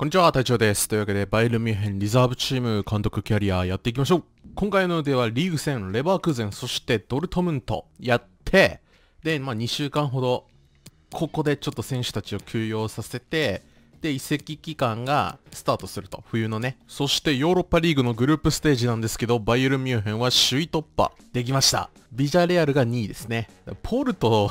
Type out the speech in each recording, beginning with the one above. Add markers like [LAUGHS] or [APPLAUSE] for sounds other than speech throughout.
こんにちは、隊長です。というわけで、バイルミュンヘンリザーブチーム監督キャリアやっていきましょう。今回のではリーグ戦、レバークーゼン、そしてドルトムントやって、で、まあ2週間ほど、ここでちょっと選手たちを休養させて、で、移籍期間がスタートすると。冬のね。そしてヨーロッパリーグのグループステージなんですけど、バイエルミュンヘンは首位突破できました。ビジャレアルが2位ですね。ポルト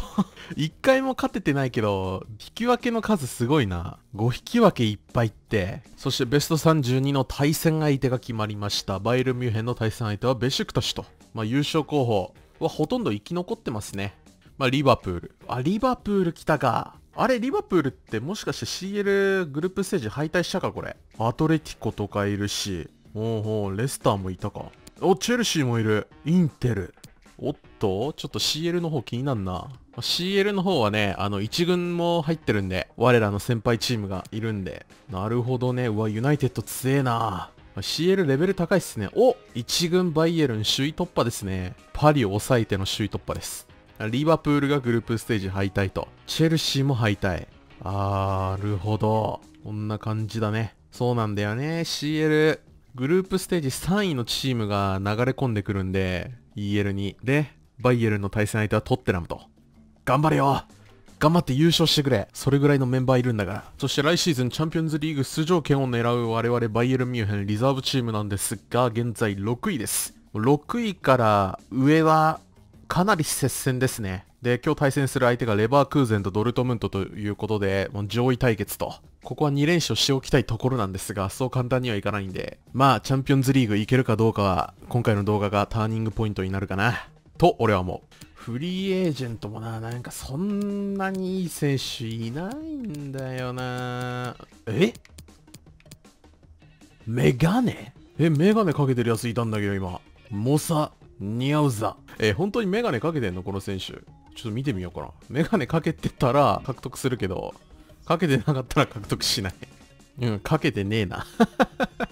1 [LAUGHS] 回も勝ててないけど、引き分けの数すごいな。5引き分けいっぱいって。そしてベスト32の対戦相手が決まりました。バイエルミュンヘンの対戦相手はベシュクタシュと。まあ優勝候補はほとんど生き残ってますね。まあリバプール。あ、リバプール来たか。あれ、リバプールってもしかして CL グループステージ敗退したかこれ？アトレティコとかいるし、おうほう、レスターもいたか。お、チェルシーもいる。インテル。おっとちょっと CL の方気になんな。CL の方はね、あの、1軍も入ってるんで、我らの先輩チームがいるんで。なるほどね。うわ、ユナイテッド強えな。CL レベル高いっすね。お !1 軍バイエルン首位突破ですね。パリを抑えての首位突破です。リバプールがグループステージ敗退と。チェルシーも敗退。あー、なるほど。こんな感じだね。そうなんだよね。CL、グループステージ3位のチームが流れ込んでくるんで、EL に。で、バイエルンの対戦相手はトッテナムと。頑張れよ頑張って優勝してくれ。それぐらいのメンバーいるんだから。そして来シーズンチャンピオンズリーグ出場権を狙う我々バイエルンミュンヘンリザーブチームなんですが、現在6位です。6位から上はかなり接戦ですね。で、今日対戦する相手がレバークーゼンとドルトムントということで、もう上位対決と。ここは2連勝しておきたいところなんですが、そう簡単にはいかないんで、まあ、チャンピオンズリーグいけるかどうかは、今回の動画がターニングポイントになるかな。と、俺は思う。フリーエージェントもな、なんかそんなにいい選手いないんだよな。え？メガネ？え、メガネかけてるやついたんだけど今。モサ似合うざ。えー、本当にメガネかけてんのこの選手。ちょっと見てみようかな。メガネかけてたら獲得するけど、かけてなかったら獲得しない。[LAUGHS] うん、かけてねえな。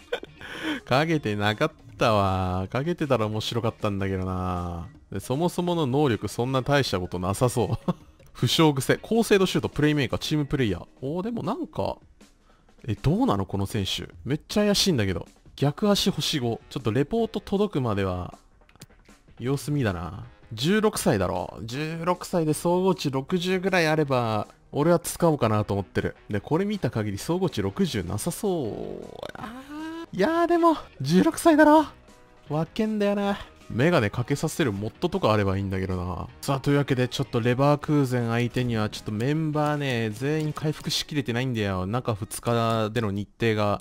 [LAUGHS] かけてなかったわ。かけてたら面白かったんだけどな。そもそもの能力そんな大したことなさそう。[LAUGHS] 負傷癖、高精度シュート、プレイメーカー、チームプレイヤー。おー、でもなんか、え、どうなのこの選手。めっちゃ怪しいんだけど。逆足星5。ちょっとレポート届くまでは様子見だな。16歳だろ。16歳で総合値60ぐらいあれば、俺は使おうかなと思ってる。で、これ見た限り総合値60なさそう。あいやーでも、16歳だろ。わけんだよな。メガネかけさせるモッドとかあればいいんだけどな。さあ、というわけで、ちょっとレバークーゼン相手には、ちょっとメンバーね、全員回復しきれてないんだよ。中2日での日程が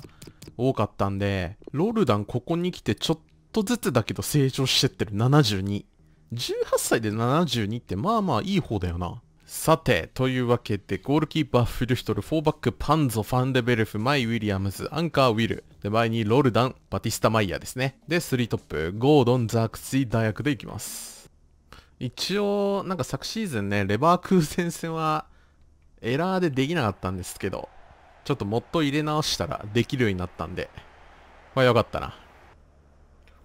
多かったんで、ロルダンここに来てちょっとずつだけど成長してってる72。18歳で72ってまあまあいい方だよな。さて、というわけで、ゴールキーパー、フルヒトル、4バック、パンゾ、ファンデベルフ、マイ・ウィリアムズ、アンカー、ウィル。で、前にロルダン、バティスタ・マイヤーですね。で、3トップ、ゴードン、ザークツイ、大学でいきます。一応、なんか昨シーズンね、レバークーゼン戦は、エラーでできなかったんですけど、ちょっともっと入れ直したらできるようになったんで、まあよかったな。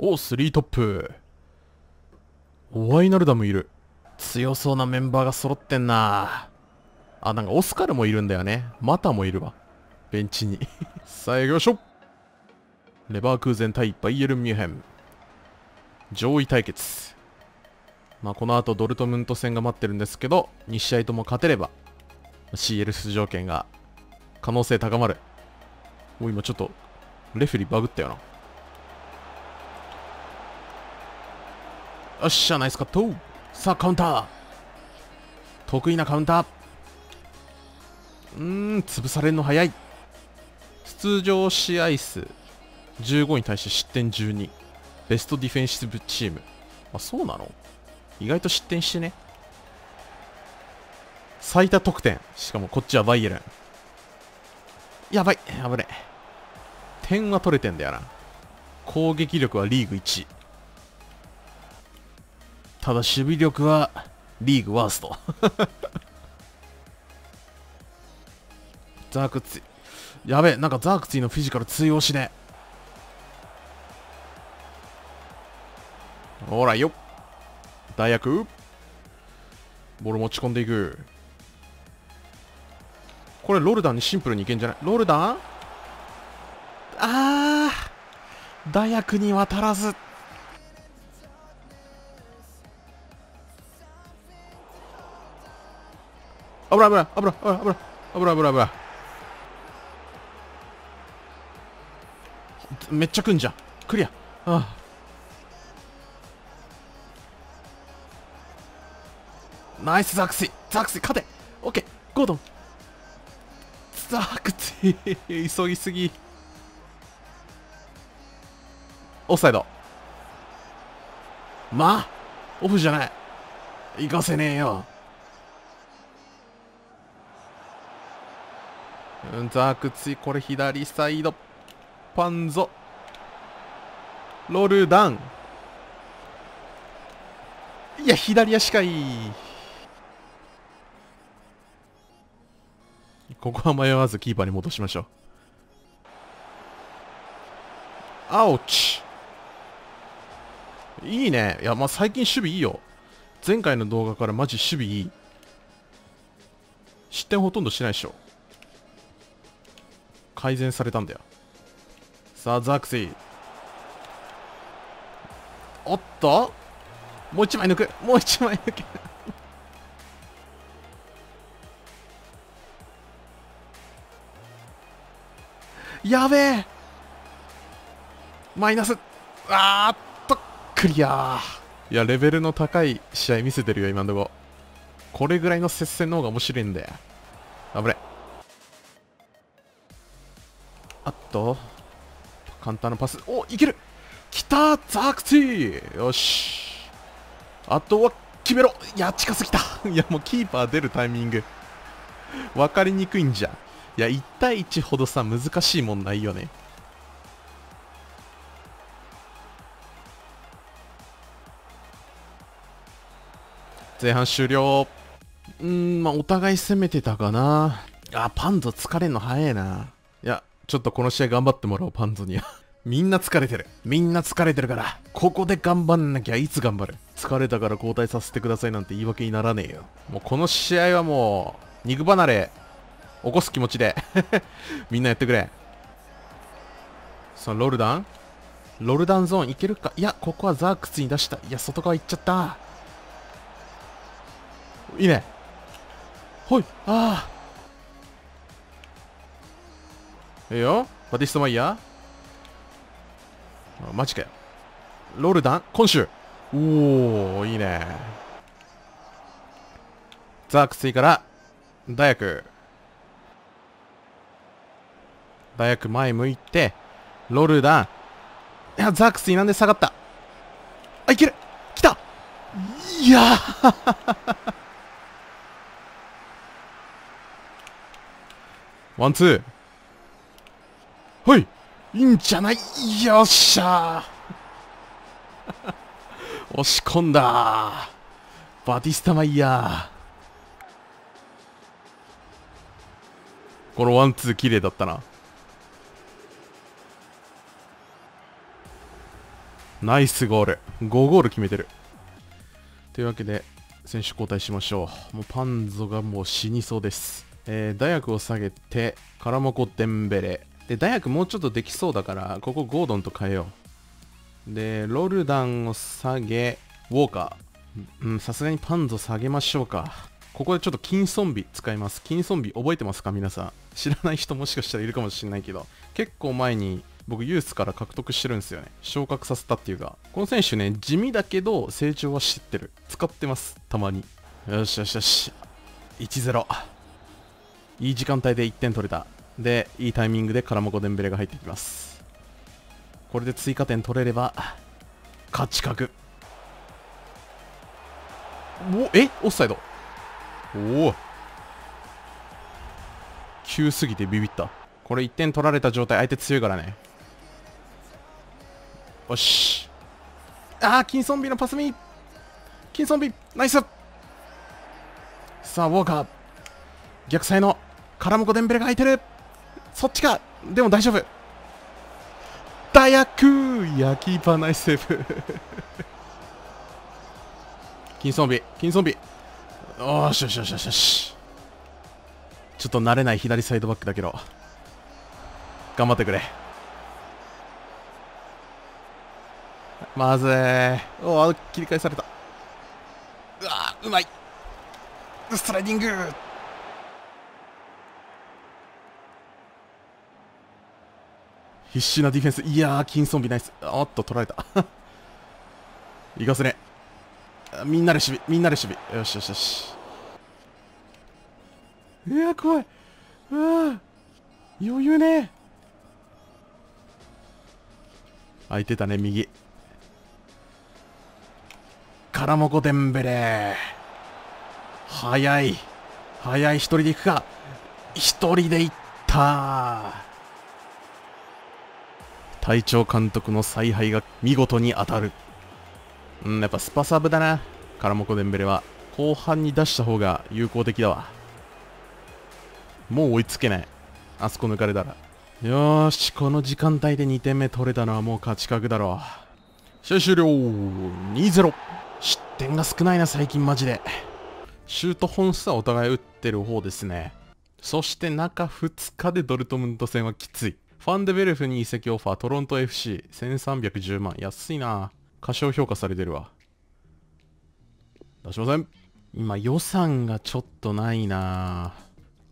お、3トップ。ワイナルダムいる。強そうなメンバーが揃ってんなあ、なんかオスカルもいるんだよね。マタもいるわ。ベンチにさあ行きましょうレバークーゼン対バイエルンミュンヘン。上位対決。まあこの後ドルトムント戦が待ってるんですけど、2試合とも勝てれば、CL 出場権が可能性高まる。お、今ちょっと、レフェリーバグったよな。よっしゃ、ナイスカット。さあ、カウンター。得意なカウンター。うーん、潰されるの早い。出場試合数。15に対して失点12ベストディフェンシブチーム。あ、そうなの？意外と失点してね。最多得点。しかもこっちはバイエルン。やばい危ね点は取れてんだよな。攻撃力はリーグ1ただ守備力はリーグワースト。[LAUGHS] ザークツイ。やべえなんかザークツイのフィジカル通用しねえ。ほらよ大学ボール持ち込んでいく。これロルダンにシンプルにいけんじゃない？ロルダン？あー大学に渡らず。危ない危ない危ない危ない危ない危ない危ないめっちゃ来んじゃんクリアああナイスザクシーザクシー勝てオッケーゴードンザクシー急ぎすぎオフサイドまあオフじゃない行かせねえようんザクツイこれ左サイド。パンゾ。ロールダウン。いや左足かい。ここは迷わずキーパーに戻しましょう。アウチいいね。いやまあ最近守備いいよ。前回の動画からマジ守備いい。失点ほとんどしないでしょ。改善されたんだよ。さあザクシー。おっと？もう一枚抜く。もう一枚抜けやべえ。マイナス。あーっとクリア。いやレベルの高い試合見せてるよ今んとこ。これぐらいの接戦の方が面白いんだよ。危ねあっと。簡単なパス。おいける。きたザクティ。よし。あとは決めろ。いや近すぎた。[LAUGHS] いやもうキーパー出るタイミング。分かりにくいんじゃ。いや1対1ほどさ難しいもんないよね。前半終了。うんまあお互い攻めてたかな。あパンゾ疲れんの早いな。ちょっとこの試合頑張ってもらおうパンゾには。[LAUGHS] みんな疲れてる。みんな疲れてるから。ここで頑張んなきゃいつ頑張る。疲れたから交代させてくださいなんて言い訳にならねえよ。もうこの試合はもう肉離れ起こす気持ちで。[LAUGHS] みんなやってくれ。さあロルダン？ロルダンゾーンいけるか？いやここはザークスに出した。いや外側行っちゃった。いいね。ほい。ああいいよ。バティストマイヤー。マジかよ。ロルダン今週。おおいいね。ザークスイから大学大学前向いてロルダン。いやザークスイなんで下がった。あいける。来た。いやワンツー。はい。いいんじゃない？よっしゃ。[LAUGHS] 押し込んだ。バティスタマイヤー。このワンツー綺麗だったな。ナイスゴール。5ゴール決めてる。というわけで選手交代しましょう。もうパンゾがもう死にそうです。えー、大学を下げてカラモコ・デンベレ。で大学もうちょっとできそうだからここゴードンと変えよう。でロルダンを下げウォーカー。うんさすがにパンゾ下げましょうか。ここでちょっと金ソンビ使います。金ソンビ覚えてますか？皆さん。知らない人もしかしたらいるかもしれないけど。結構前に僕ユースから獲得してるんですよね。昇格させたっていうか。この選手ね地味だけど成長は知ってる。使ってます。たまに。よしよしよし。1-0いい時間帯で1点取れた。でいいタイミングでカラモコデンベレが入ってきます。これで追加点取れれば勝ち確。おえ？オフサイド。おお。急すぎてビビった。これ1点取られた状態相手強いからね。よし。ああ金ソンビのパスミ。金ソンビナイス。さあウォーカー。逆サイのカラモコデンベレが空いてる。そっちか。でも大丈夫。大役焼き場ナイスセーブ金ゾンビ金ゾンビよしよしよしよしし。ちょっと慣れない左サイドバックだけど。頑張ってくれ。まずい。お切り返された。うわうまい。ストライディング。必死なディフェンス。いやー金ソンビナイス。おっと取られた。[LAUGHS] いかせね。みんなで守備。みんなで守備。よしよしよし。いや怖い。うわ余裕ね。空いてたね右。カラモコデンベレー。早い。早い一人で行くか。一人で行った隊長監督の采配が見事に当たる。うんやっぱスパサブだな。カラモコデンベレは。後半に出した方が有効的だわ。もう追いつけない。あそこ抜かれたら。よーしこの時間帯で2点目取れたのはもう勝ち確だろう。試合終了2-0失点が少ないな最近マジで。シュート本数はお互い打ってる方ですね。そして中2日でドルトムント戦はきつい。ファンデベルフに移籍オファートロント FC1310 万。安いな。過小評価されてるわ。出しません。今予算がちょっとないな。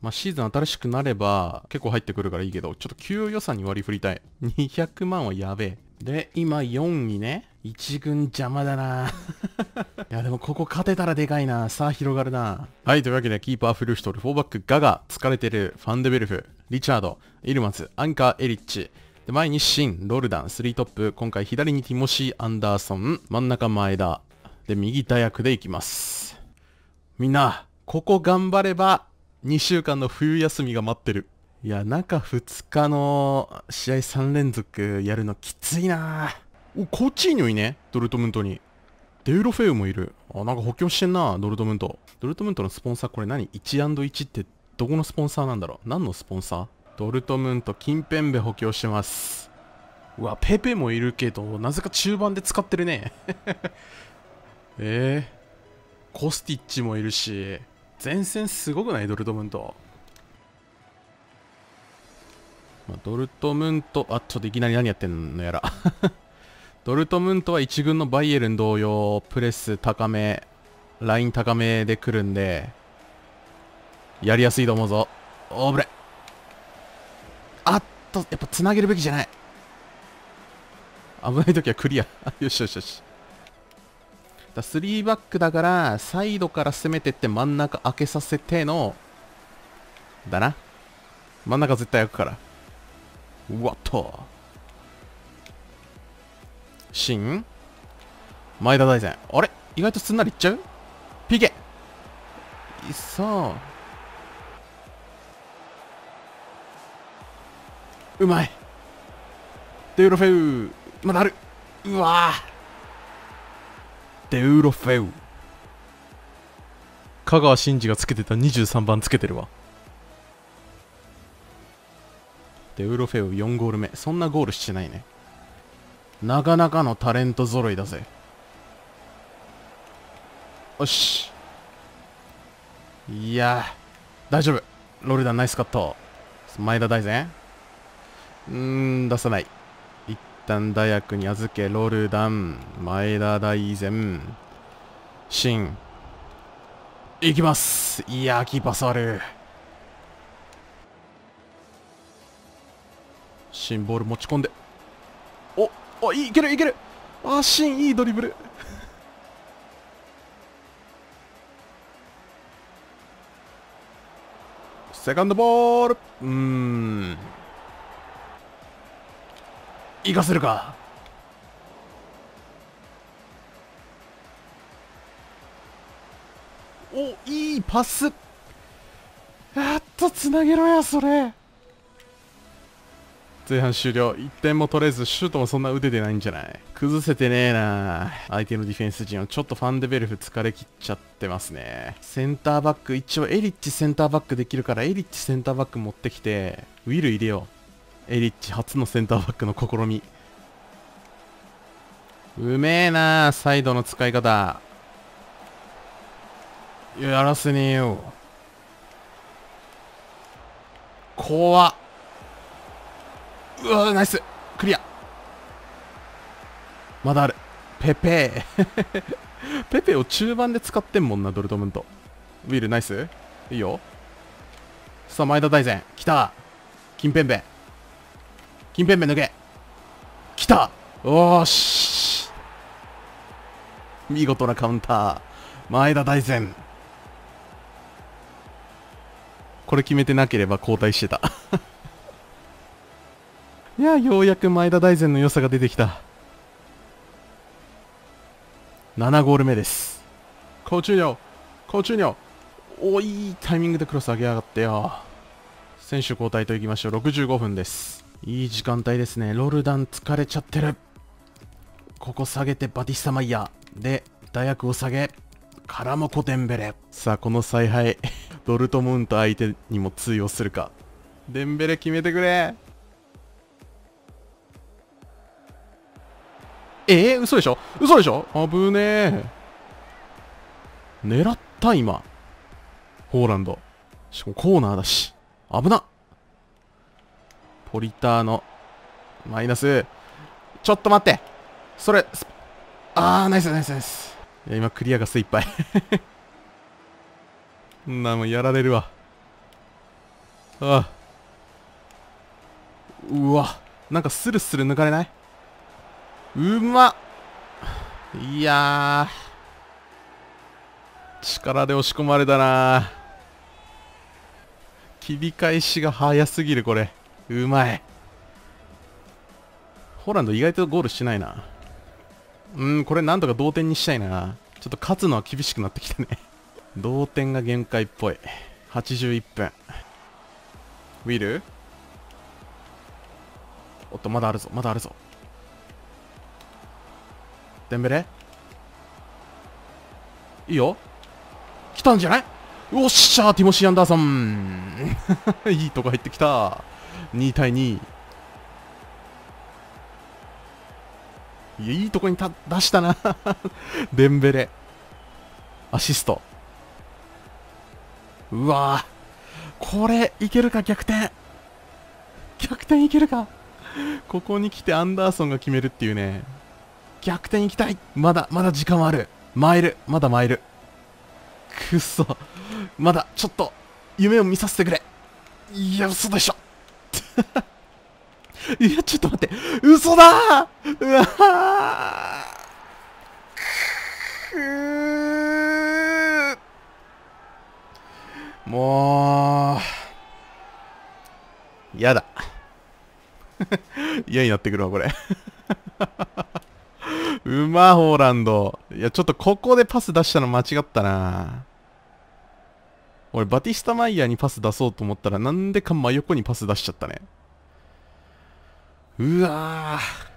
まあ、シーズン新しくなれば結構入ってくるからいいけど、ちょっと給与予算に割り振りたい。200万はやべえ。で、今4位ね。1軍邪魔だな [LAUGHS] いや、でもここ勝てたらでかいなさあ広がるなはい、というわけでキーパーフルシュトル、4バックガガ、疲れてるファンデベルフ、リチャード、イルマツ、アンカー、エリッチ。で、前にシン、ロルダン、3トップ。今回左にティモシー・アンダーソン、真ん中前田。で、右大役でいきます。みんな、ここ頑張れば2週間の冬休みが待ってる。いや、中2日の試合3連続やるのきついなお、コーチーニョいね。ドルトムントに。デウロフェウもいる。あ、なんか補強してんな、ドルトムント。ドルトムントのスポンサーこれ何 ?1&1 ってどこのスポンサーなんだろう？何のスポンサー？ドルトムント、キンペンベ補強してます。うわ、ペペもいるけど、なぜか中盤で使ってるね。[LAUGHS] えー、コスティッチもいるし、前線すごくない？ドルトムント。まあ、ドルトムント、あ、ちょっといきなり何やってんのやら。[LAUGHS] ドルトムントは1軍のバイエルン同様、プレス高め、ライン高めで来るんで、やりやすいと思うぞ。おーぶれ。あっと、やっぱ繋げるべきじゃない。危ない時はクリア。[LAUGHS] よしよしよし。だ3バックだから、サイドから攻めてって真ん中開けさせての、だな。真ん中絶対開くから。うわっと。ン前田大然。あれ？意外とすんなりいっちゃう ?PK! いっそう。うまい。デウロフェウ。まだある。うわぁ。デウロフェウ香川真司がつけてた23番つけてるわデウロフェウ4ゴール目。そんなゴールしてないね。なかなかのタレント揃いだぜ。よし。いや大丈夫。ロルダンナイスカット。前田大然。うーん出さない。一旦大学に預けロルダン。前田大然。シン。いきます。いやーキーパー触る。シンボール持ち込んで。おおいけるいける。あシンいいドリブル。セカンドボール。うーん。行かせるか。おいいパス。やっとつなげろやそれ。前半終了。1点も取れずシュートもそんな腕でないんじゃない？崩せてねえな。相手のディフェンス陣をちょっとファンデベルフ疲れきっちゃってますね。センターバック一応エリッチセンターバックできるからエリッチセンターバック持ってきてウィル入れよう。エリッチ初のセンターバックの試み。うめえなサイドの使い方。やらせねえよ。怖っ。うわナイスクリアまだあるペペ [LAUGHS] ペペを中盤で使ってんもんな、ドルトムント。ウィル、ナイスいいよ。さあ、前田大然。来た。金ペンベ。金ペンベ抜け。来たおーし。見事なカウンター。前田大然。これ決めてなければ交代してたいや、ようやく前田大然の良さが出てきた。7ゴール目です。コーチューニョコーチューニョおいいタイミングでクロス上げやがってよ。選手交代といきましょう。65分です。いい時間帯ですね。ロルダン疲れちゃってる。ここ下げてバティスタマイヤー。で、大学を下げ、からもコテンベレ。さあ、この采配、ドルトムント相手にも通用するか。デンベレ決めてくれ。えー、嘘でしょ？嘘でしょ？危ねえ。狙った今。ホーランド。しかもコーナーだし。危なポリターの、マイナス。ちょっと待ってそれ、あー、ナイスナイスナイス。いや、今クリアが精一杯。[LAUGHS] んなもんやられるわ。ああ。うわ。なんかスルスル抜かれない？うまっ。いや力で押し込まれたな切り返しが早すぎるこれ。うまい。ホランド意外とゴールしないな。うんこれなんとか同点にしたいな。ちょっと勝つのは厳しくなってきたね。同点が限界っぽい。81分ウィルおっとまだあるぞまだあるぞ。デンベレいいよ。来たんじゃない？おっしゃーティモシー・アンダーソン。[LAUGHS] いいとこ入ってきた。2対2いやいいとこにた出したな。[LAUGHS] デンベレ。アシスト。うわこれいけるか逆転。逆転いけるか。ここに来てアンダーソンが決めるっていうね。逆転行きたいまだ、まだ時間はある。参る。まだ参る。くっそ。まだ、ちょっと、夢を見させてくれ。いや、嘘でしょ。[LAUGHS] いや、ちょっと待って。嘘だーうわーもう、やだ。[LAUGHS] 嫌になってくるわ、これ。うま、ホーランド。いや、ちょっとここでパス出したの間違ったな。俺、バティスタマイヤーにパス出そうと思ったら、なんでか真横にパス出しちゃったね。うわぁ。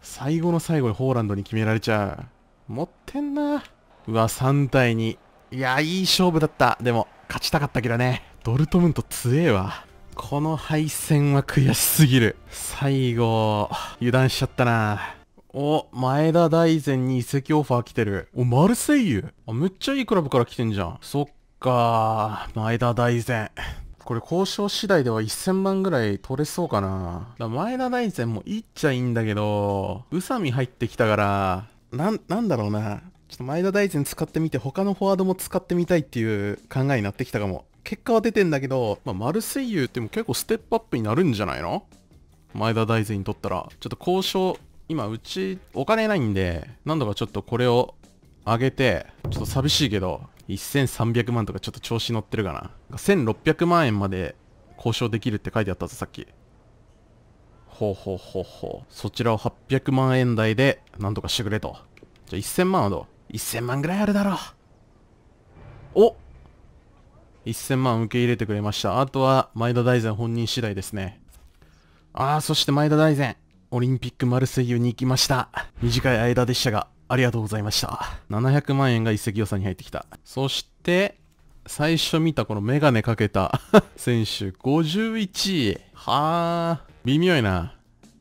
最後の最後にホーランドに決められちゃう。持ってんな。うわ、3対2。いや、いい勝負だった。でも、勝ちたかったけどね。ドルトムント強えわ。この敗戦は悔しすぎる。最後、油断しちゃったな。お、前田大然に移籍オファー来てる。お、マルセイユ？あ、むっちゃいいクラブから来てんじゃん。そっか前田大然。これ交渉次第では1000万ぐらい取れそうかな。だ前田大然もいっちゃいいんだけど、宇佐美入ってきたから、なん、なんだろうな。ちょっと前田大然使ってみて他のフォワードも使ってみたいっていう考えになってきたかも。結果は出てんだけど、まあ、マルセイユっても結構ステップアップになるんじゃないの？前田大然にとったら。ちょっと交渉今うちお金ないんで、何度かちょっとこれを上げて、ちょっと寂しいけど、1300万とかちょっと調子乗ってるかな。1600万円まで交渉できるって書いてあったぞ、さっき。ほうほうほうほう。そちらを800万円台で何とかしてくれと。じゃあ1000万はどう ?1000 万ぐらいあるだろう。お1000万受け入れてくれました。あとは前田大然本人次第ですね。ああ、そして前田大然。オリンピックマルセイユに行きました。短い間でしたが、ありがとうございました。700万円が一石予算に入ってきた。そして、最初見たこのメガネかけた [LAUGHS] 選手、51位。はあ、微妙いな。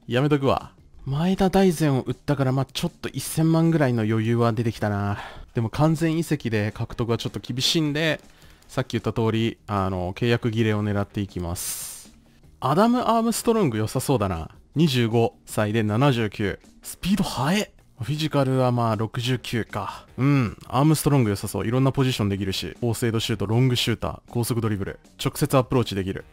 やめとくわ。前田大然を売ったから、まあ、ちょっと1000万ぐらいの余裕は出てきたな。でも完全移籍で獲得はちょっと厳しいんで、さっき言った通り、あの、契約切れを狙っていきます。アダム・アームストロング良さそうだな。25歳で79。スピード速え。フィジカルはまあ69か。うん。アームストロング良さそう。いろんなポジションできるし、高精度シュート、ロングシューター、高速ドリブル、直接アプローチできる。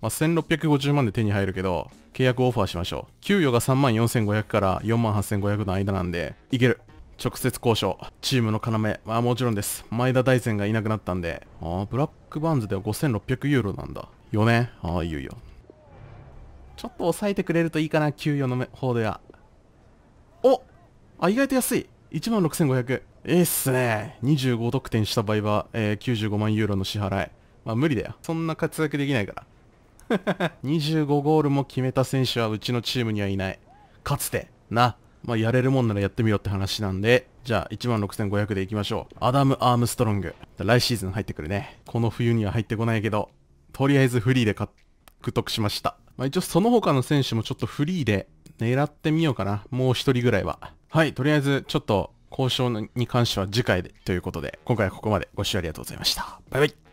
まあ、1650万で手に入るけど、契約オファーしましょう。給与が34500から48500の間なんで、いける。直接交渉。チームの要。まあもちろんです。前田大然がいなくなったんで、ああ、ブラックバーンズでは5600ユーロなんだ。4年ああ、いよいよ。ちょっと抑えてくれるといいかな、給与の方では。おあ、意外と安い。16,500。ええっすね。25得点した場合は、えー、95万ユーロの支払い。まあ無理だよ。そんな活躍できないから。[LAUGHS] 25ゴールも決めた選手はうちのチームにはいない。かつて、な。まあやれるもんならやってみろって話なんで、じゃあ16,500でいきましょう。アダム・アームストロング。来シーズン入ってくるね。この冬には入ってこないけど、とりあえずフリーで獲得しました。まあ、一応その他の選手もちょっとフリーで狙ってみようかな。もう一人ぐらいは。はい、とりあえずちょっと交渉に関しては次回でということで、今回はここまでご視聴ありがとうございました。バイバイ。